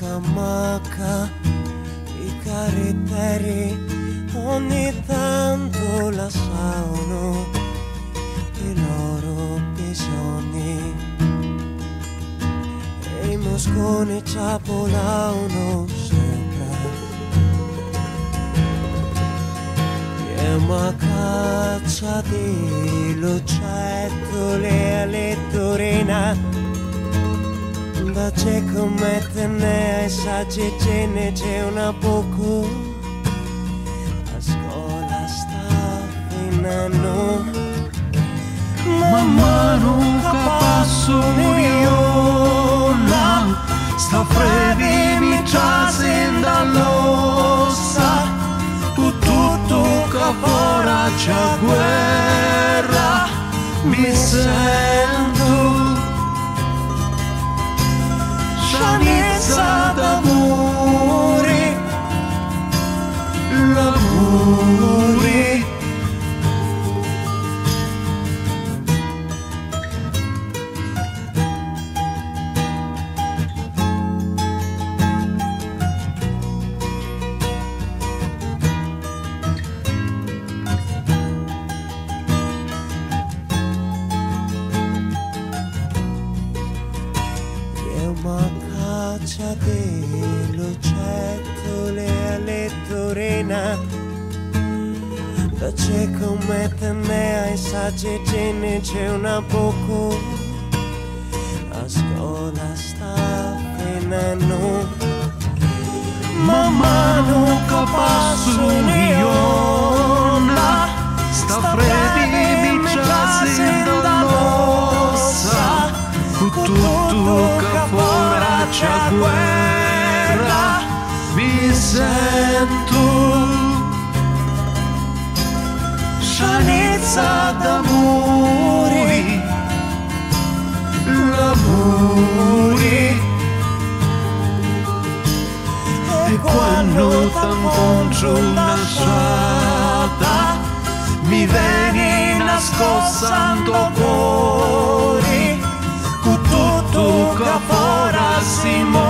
scamacca i caratteri ogni tanto la saono i loro bisogni. E i mosconi ciapolano sopra e una caccia di lucettole alle torina ne c'è una poco. A scuola sta finendo. Man mano che passo io sta freddi mi giasen dall'ossa. Tu tutto che fora c'è guerra mi sento alle torina da c'è come te ne hai saggi ce una poco. A scuola sta finendo man mano che passo io sta freddi mi giasen dall'ossa con tutto che fora c'è guerra mi sento. Scianezza d'amore l'amore e quando t'incontro una strada mi vieni nascostando cuore. Con tutto che fora si muore